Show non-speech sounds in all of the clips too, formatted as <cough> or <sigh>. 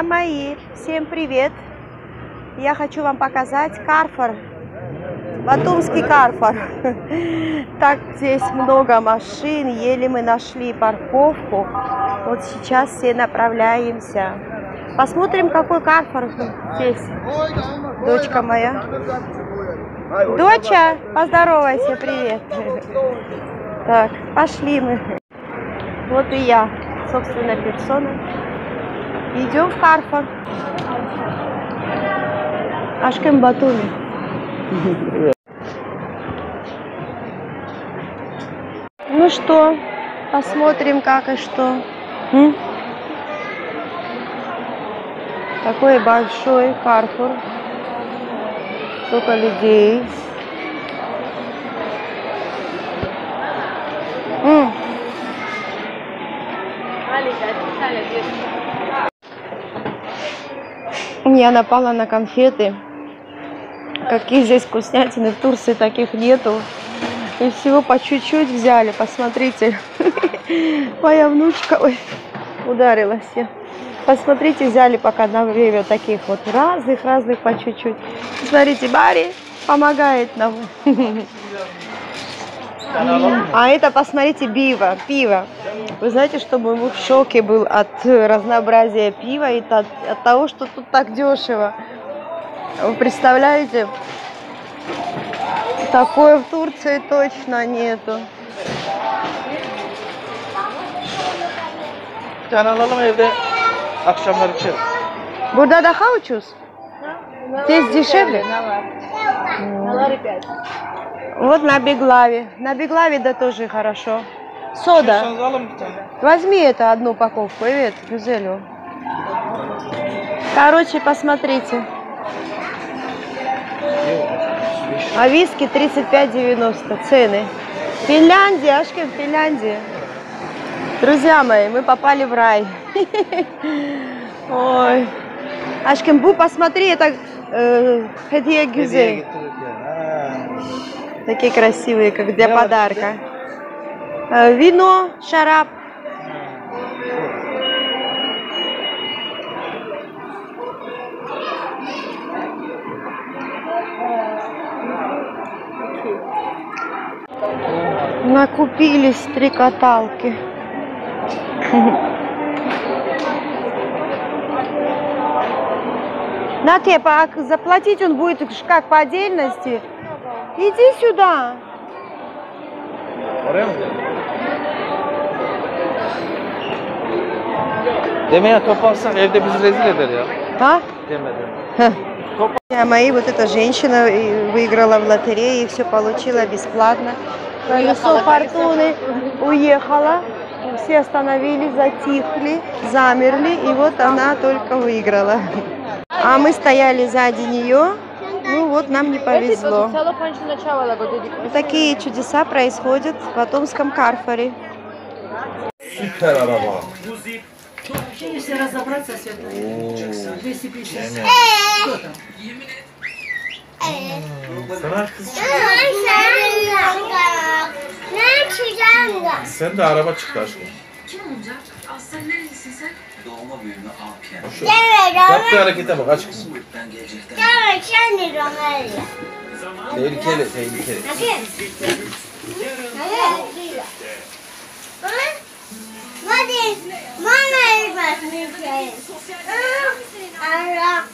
Друзья мои, всем привет! Я хочу вам показать Карфор, Батумский Карфор. <laughs> Так, здесь много машин, еле мы нашли парковку. Вот сейчас все направляемся. Посмотрим, какой Карфор здесь. Дочка моя. Доча, поздоровайся, привет. <laughs> Так, пошли мы. Вот и я, собственно, персона. Идем в Карфор. Ашкем Батуми. Ну что, посмотрим, как и что. М? Такой большой Карфур. Столько людей. М. Я напала на конфеты. Какие здесь вкуснятины. В Турции таких нету. И всего по чуть-чуть взяли. Посмотрите. <laughs> Моя внучка ой, ударилась. я. Посмотрите, взяли пока на время таких вот разных-разных по чуть-чуть. Смотрите, Барри помогает нам. <laughs> А это, посмотрите, пиво, пиво. Вы знаете, что мой муж в шоке был от разнообразия пива и от, от того, что тут так дешево. Вы представляете? Такое в Турции точно нету. Tane alalım evde akşamlar içerim. Burada daha ucuz. Здесь дешевле? Вот на Беглаве. На Беглаве да тоже хорошо. Сода. Возьми это одну упаковку. Привет, Гюзелю. Короче, посмотрите. А виски 35,90 цены. Финляндия, Ашкин, Финляндия. Друзья мои, мы попали в рай. <laughs> Ой. Ашкин, Бу, посмотри, это э, Хедия Гюзель. Такие красивые, как для подарка. Э, Вино, шарап. Накупились три каталки. На тебе по- заплатить он будет как по отдельности. Иди сюда. Demeye top alsak evde bizi rezil eder ya. А? Demeden. А мои вот эта женщина и выиграла в лотерее и все получила бесплатно. Колесо фортуны уехала. Все остановились, затихли, замерли, и вот она только выиграла. А мы стояли сзади нее. Ну вот нам не повезло. Вот такие чудеса происходят в Батумском Карфоре. Süper araba. Если разобраться с этой 250. Кто там? Sana kız Ne çıkacağım da? Sen de araba çıktı aşkım. Kim olacak? Aslan nerelisin? Doğma büyüme Apyen. Şu. Yaptığı harekete bak aç kızım. Ben gelecekten. Tamam şimdi Roma'ya. Tehlikeli, tehlikeli. Bakın. Hadi. Mama'ya bakmayacağım. Ara.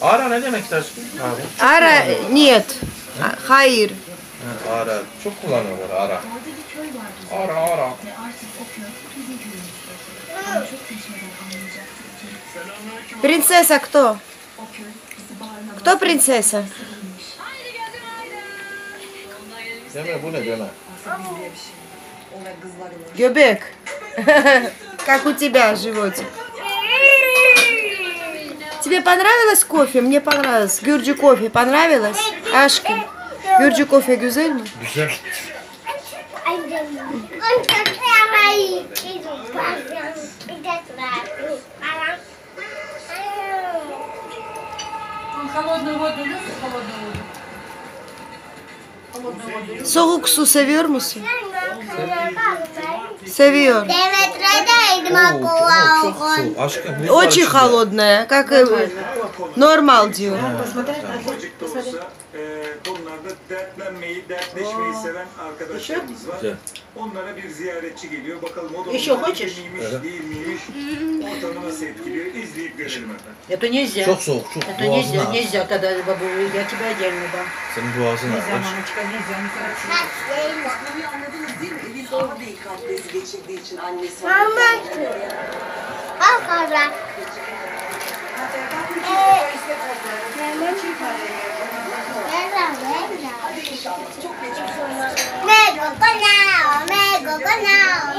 Ara ne demek aşkım? Abi. Ara niyet. Hayır. Ara. Çok kullanıyorlar ara. Ara ara. Принцесса кто? Кто принцесса? Deme bu ne. Как у тебя животик? Тебе понравилось кофе? Мне понравилось. Гюрджи кофе понравилось? Ашки. Гюрджи кофе güzel mi? Soğuk su seviyor musun? Seviyorum. Demetre'deydim Oo, akıllı oo, çok soğuk. Aşkım ne var Очень içinde? холодная, как и нормал diyor. Ufacık da olsa e, konularda dertlenmeyi, dertleşmeyi seven arkadaşlarımız var. Güzel. Onlara bir ziyaretçi geliyor. Bakalım o da Еще onların хочешь? miymiş, değil miymiş? Ortamı nasıl etkiliyor? İzleyip görelim efendim. Это нельзя. Çok soğuk, çok Это нельзя, boğazına. нельзя, когда бабу, я тебя отдельно дам. Senin boğazına. Нельзя, Aç. мамочка, нельзя, не хочу. Mama. Al kavra. Mego kanal, mego kanal.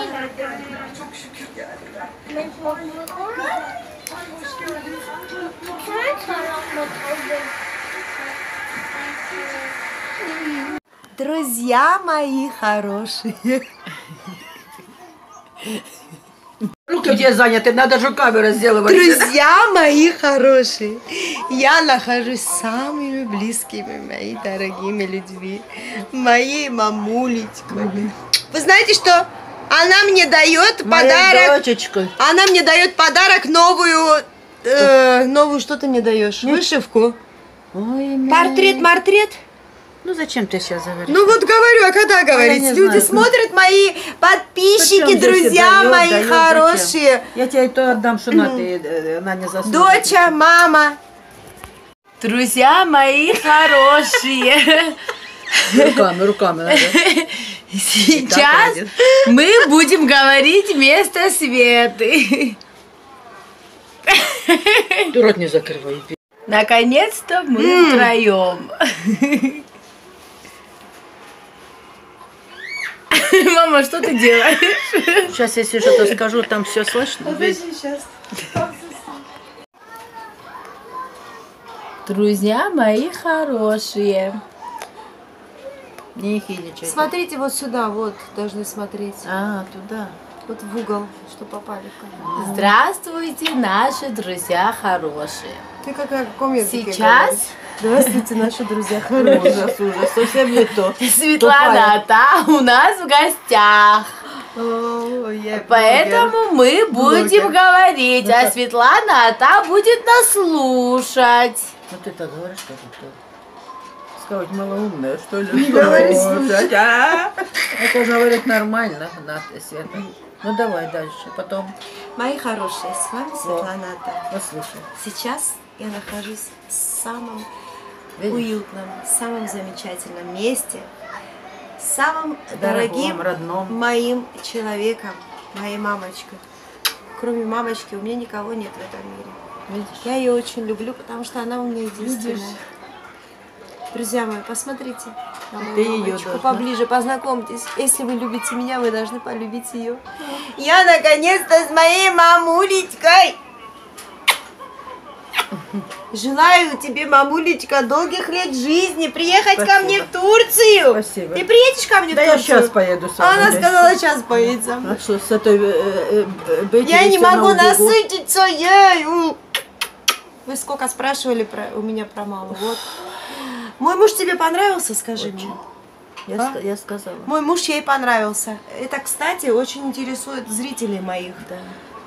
Çok şükür geldi. Друзья мои хорошие. Руки где заняты, надо же камеру сделать. Друзья мои хорошие, я нахожусь с самыми близкими, моими дорогими людьми, моей мамулечкой. Вы знаете что? Она мне дает подарок. дочечка. Она мне дает подарок новую, э, новую что ты мне даешь? Вышивку. Ой, Портрет, портрет. Ну зачем ты сейчас говоришь? Ну вот говорю, а когда говорить? не Люди знаю. смотрят мои подписчики, здесь друзья даёт, мои даёт, хорошие. зачем? Я тебе то отдам, что на ты, э, она не заслужит. Доча, мама. Друзья мои хорошие, Руками, руками надо. сейчас мы будем говорить вместо Светы. Ты рот не закрывай. Наконец-то мы втроем. <laughs> Мама, что ты делаешь? Сейчас, если что-то скажу, там все слышно. сейчас. Друзья мои хорошие. Не. Смотрите вот сюда, вот, должны смотреть. А, туда. Вот в угол, что попали. Здравствуйте, наши друзья хорошие. Ты как о каком языке Сейчас... Здравствуйте, наши друзья хорошие. Ужас, ужас, совсем не то. <laughs> Светлана та у нас в гостях. Поэтому мы будем говорить, а Светлана та будет нас слушать. Ну ты так говоришь, что ты Сказать малоумная, что ли? Не говори, слушать, а? Это говорит нормально, Ната, Света. Ну давай дальше, потом Мои хорошие, с вами Светлана та. послушай. Сейчас я нахожусь в самом? Уютном, самом замечательном месте, самым Дорогом, дорогим родном. моим человеком, моей мамочкой. Кроме мамочки у меня никого нет в этом мире. Видишь? Я ее очень люблю, потому что она у меня единственная. Видишь? Друзья мои, посмотрите на мою Ты мамочку должна. поближе, познакомьтесь. Если вы любите меня, вы должны полюбить ее. Я наконец-то с моей мамулечкой. Желаю тебе, мамулечка, долгих лет жизни, приехать ко Спасибо. мне в Турцию. Спасибо. Ты приедешь ко мне Да в я Турцию? сейчас поеду с вами. Она сказала, сейчас поедет со мной. А что, с этой... э, э, Я не могу насытиться ею. Вы сколько спрашивали про, у меня про маму? Вот. Мой муж тебе понравился, скажи мне? Я, А? я сказала. Мой муж ей понравился. Это, кстати, очень интересует зрителей моих. Да.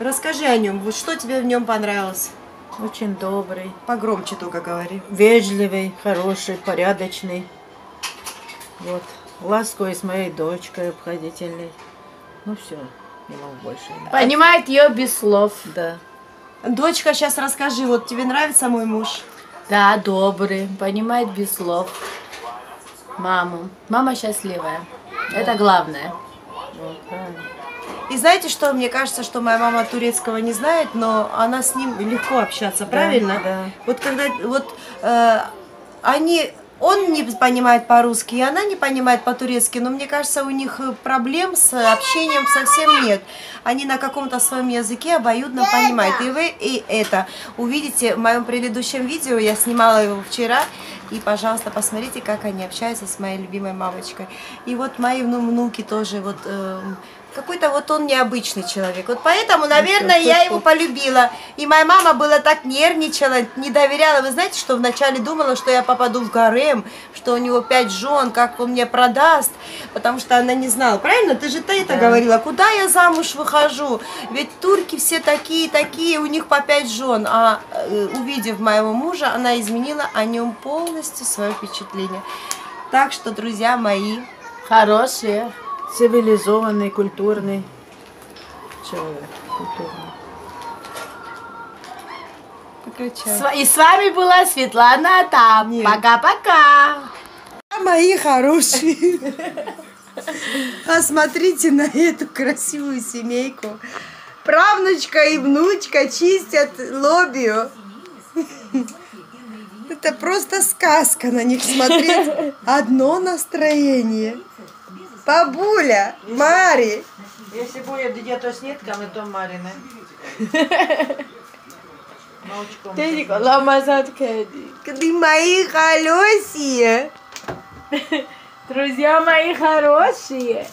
Расскажи о нем. Вот что тебе в нем понравилось? Очень добрый, Погромче только говори. вежливый, хороший, порядочный. Вот. Ласковый с моей дочкой, обходительный. Ну все, не могу больше. Понимает ее без слов. Да. Дочка, сейчас расскажи, вот тебе нравится мой муж? Да, добрый, понимает без слов. Маму. Мама счастливая. Это главное. Вот, правильно. И знаете что, мне кажется, что моя мама турецкого не знает, но она с ним легко общаться, правильно? да. Вот когда вот э, они, он не понимает по-русски, и она не понимает по-турецки, но мне кажется, у них э, проблем с общением совсем нет. Они на каком-то своем языке обоюдно понимают. И вы и это увидите в моем предыдущем видео, я снимала его вчера, и, пожалуйста, посмотрите, как они общаются с моей любимой мамочкой. И вот мои вну- внуки тоже вот э, какой-то вот он необычный человек. Вот поэтому, наверное, я его полюбила. И моя мама была так нервничала, не доверяла. Вы знаете, что вначале думала, что я попаду в гарем, что у него пять жен, как он мне продаст, потому что она не знала. Правильно? Ты же ты это говорила. Куда я замуж выхожу? Ведь турки все такие, такие, у них по пять жен. А э, увидев моего мужа, она изменила о нем полностью свое впечатление. Так что, друзья мои, Хорошие. Цивилизованный, культурный человек. Культурный. С- И с вами была Светлана Там. Нет. Пока-пока. Мои хорошие. Посмотрите на эту красивую семейку. Правнучка и внучка чистят лоббию. Это просто сказка на них смотреть. Одно настроение. Бабуля, Мари. Если будет где-то с нитками, то Марина. Молчком. Ты мои хорошие. Друзья мои хорошие.